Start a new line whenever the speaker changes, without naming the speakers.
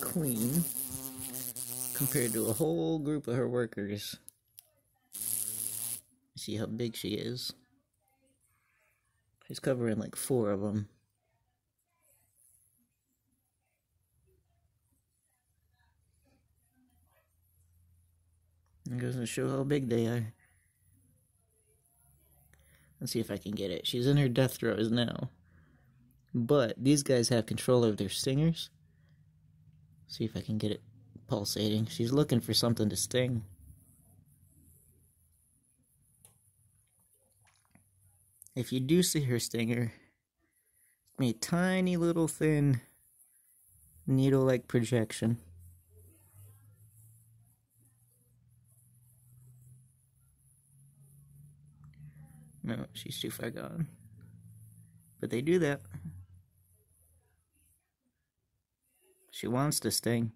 queen compared to a whole group of her workers. See how big she is. She's covering like four of them. It goes to show how big they are. Let's see if I can get it. She's in her death throes now. But these guys have control of their stingers. See if I can get it pulsating. She's looking for something to sting. If you do see her stinger, a tiny little thin needle-like projection. No, she's too far gone. But they do that. She wants to sting.